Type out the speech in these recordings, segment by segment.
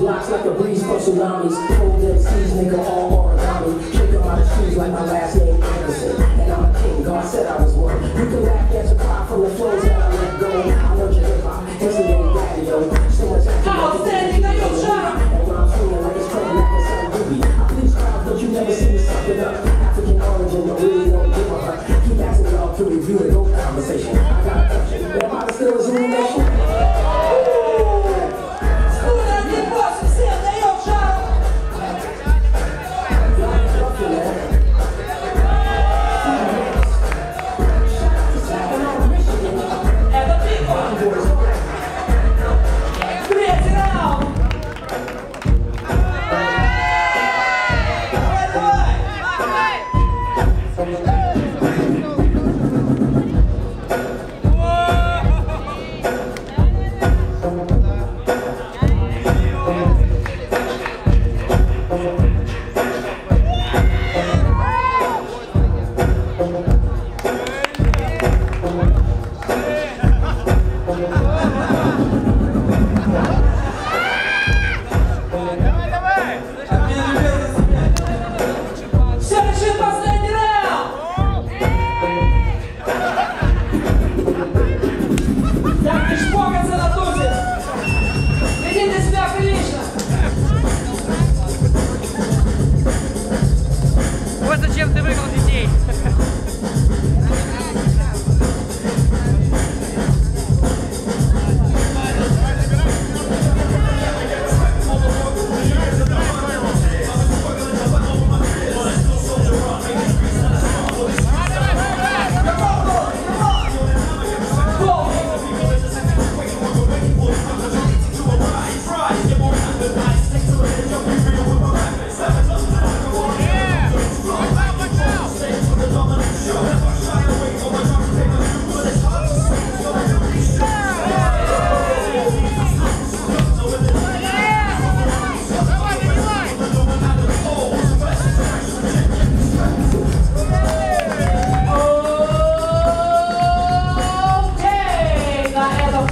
blocks like a breeze for tsunamis. Cold dead seas, nigga, all origami. Shake up my shoes like my last name Anderson. And I'm a king, God said I was one. You can laugh at your pride from the flows that I let go. I learned your hip hop, it's the name radio. So much How standing on your job. And I'm feeling like it's playing like a sun movie. Please crowd, but you never see me sucking up.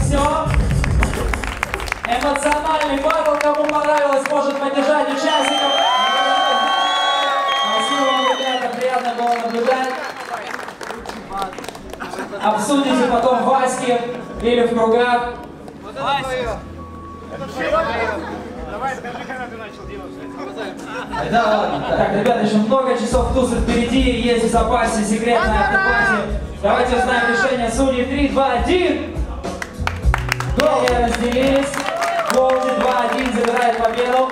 Все. Эмоциональный батл, кому понравилось, может поддержать участников. Спасибо вам, ребята, приятно было наблюдать. Обсудите потом в Ваське или в кругах. Да ладно, так. Так, ребята, еще много часов туза впереди, есть в запасе секретная автопати. Давайте узнаем решение судей. 3, 2, 1. Голы разделились. Голди 2-1 забирает победу.